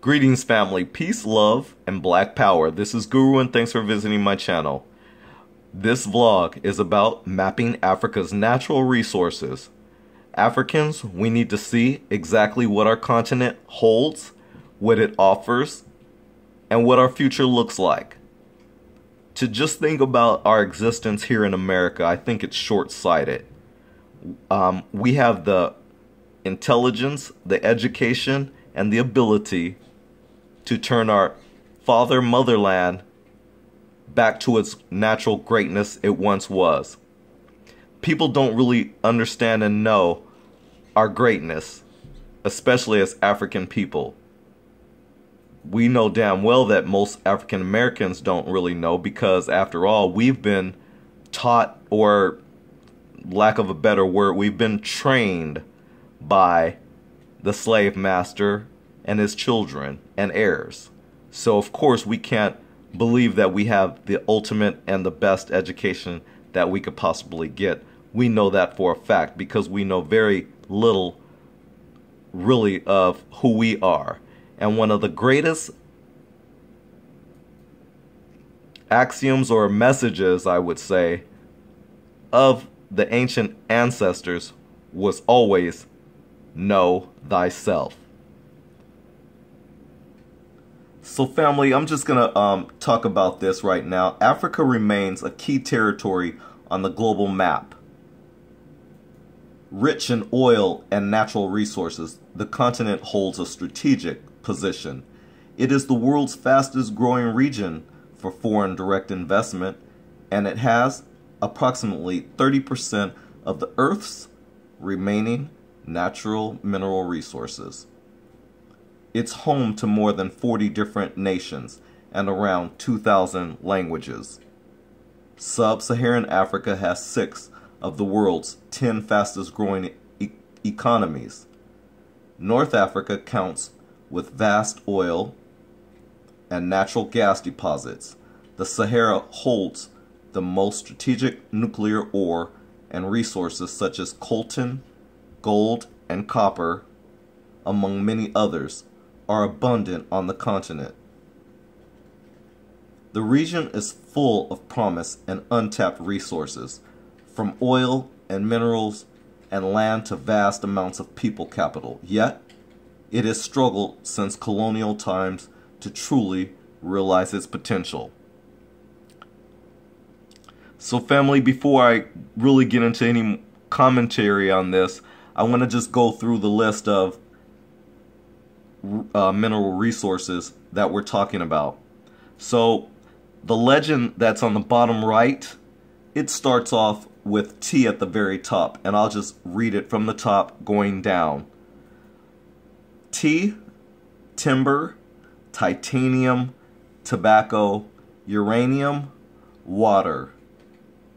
Greetings, family. Peace, love, and black power. This is Guru, and thanks for visiting my channel. This vlog is about mapping Africa's natural resources. Africans, we need to see exactly what our continent holds, what it offers, and what our future looks like. To just think about our existence here in America, I think it's short sighted. Um, we have the intelligence, the education, and the ability to turn our father motherland back to its natural greatness it once was. People don't really understand and know our greatness, especially as African people. We know damn well that most African Americans don't really know because, after all, we've been taught, or lack of a better word, we've been trained by the slave master and his children and heirs. So, of course, we can't believe that we have the ultimate and the best education that we could possibly get. We know that for a fact because we know very little really of who we are. And one of the greatest axioms or messages, I would say, of the ancient ancestors was always know thyself. So, family, I'm just going to um, talk about this right now. Africa remains a key territory on the global map. Rich in oil and natural resources, the continent holds a strategic position. It is the world's fastest growing region for foreign direct investment, and it has approximately 30% of the Earth's remaining natural mineral resources. It's home to more than 40 different nations and around 2,000 languages. Sub-Saharan Africa has six of the world's 10 fastest growing e economies. North Africa counts with vast oil and natural gas deposits. The Sahara holds the most strategic nuclear ore and resources such as coltan, gold, and copper, among many others, are abundant on the continent. The region is full of promise and untapped resources, from oil and minerals and land to vast amounts of people capital. Yet, it has struggled since colonial times to truly realize its potential. So, family, before I really get into any commentary on this, I want to just go through the list of uh, mineral resources that we're talking about. So the legend that's on the bottom right, it starts off with T at the very top, and I'll just read it from the top going down. T, timber, titanium, tobacco, uranium, water,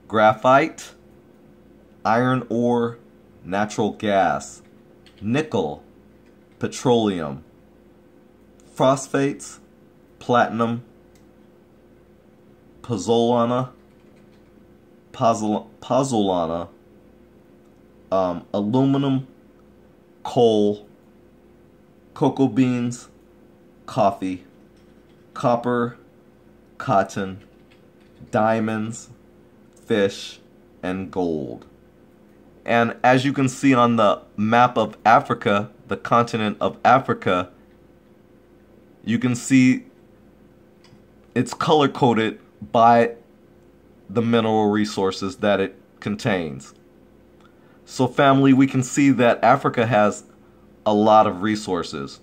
graphite, iron ore, natural gas, nickel, petroleum, phosphates, platinum, pozzolana, pozzolana, um, aluminum, coal, cocoa beans, coffee, copper, cotton, diamonds, fish, and gold. And as you can see on the map of Africa, the continent of Africa, you can see it's color coded by the mineral resources that it contains. So family, we can see that Africa has a lot of resources.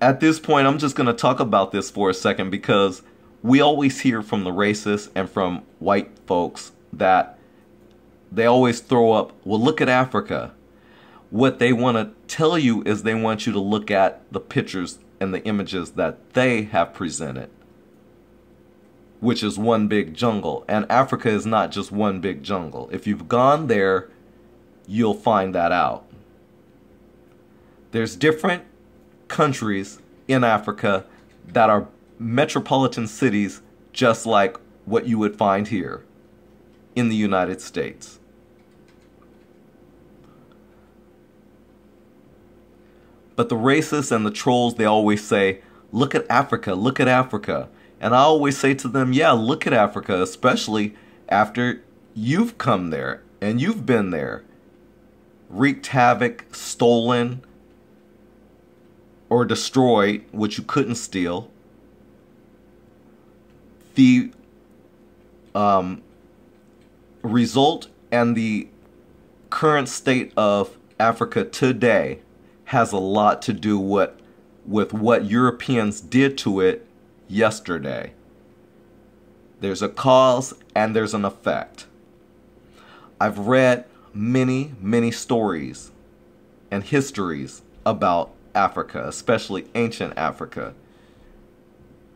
At this point, I'm just going to talk about this for a second because we always hear from the racists and from white folks that they always throw up, well, look at Africa. What they want to tell you is they want you to look at the pictures and the images that they have presented, which is one big jungle. And Africa is not just one big jungle. If you've gone there, you'll find that out. There's different countries in Africa that are metropolitan cities just like what you would find here in the United States. But the racists and the trolls, they always say, look at Africa, look at Africa. And I always say to them, yeah, look at Africa, especially after you've come there and you've been there, wreaked havoc, stolen, or destroyed what you couldn't steal. The um, result and the current state of Africa today has a lot to do what, with what Europeans did to it yesterday. There's a cause and there's an effect. I've read many, many stories and histories about Africa, especially ancient Africa.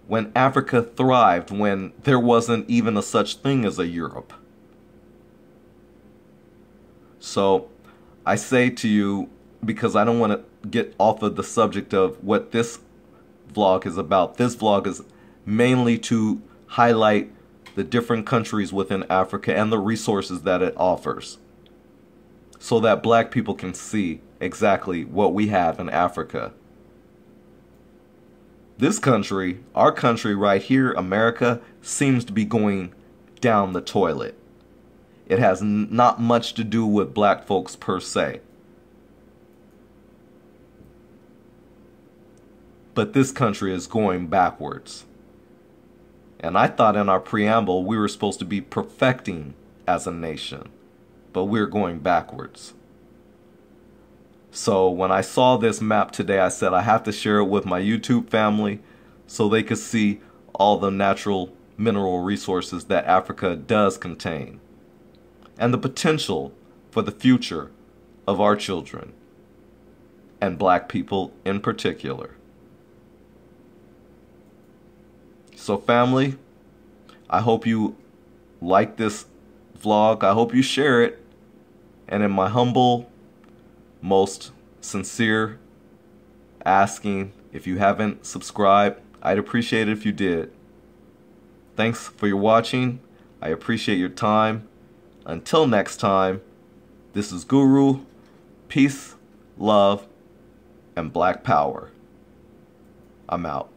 When Africa thrived, when there wasn't even a such thing as a Europe. So I say to you, because I don't want to get off of the subject of what this vlog is about. This vlog is mainly to highlight the different countries within Africa and the resources that it offers so that black people can see exactly what we have in Africa. This country, our country right here, America, seems to be going down the toilet. It has not much to do with black folks per se. But this country is going backwards. And I thought in our preamble we were supposed to be perfecting as a nation, but we're going backwards. So when I saw this map today, I said I have to share it with my YouTube family so they could see all the natural mineral resources that Africa does contain and the potential for the future of our children and black people in particular. So, family, I hope you like this vlog. I hope you share it. And in my humble, most sincere asking, if you haven't subscribed, I'd appreciate it if you did. Thanks for your watching. I appreciate your time. Until next time, this is Guru. Peace, love, and black power. I'm out.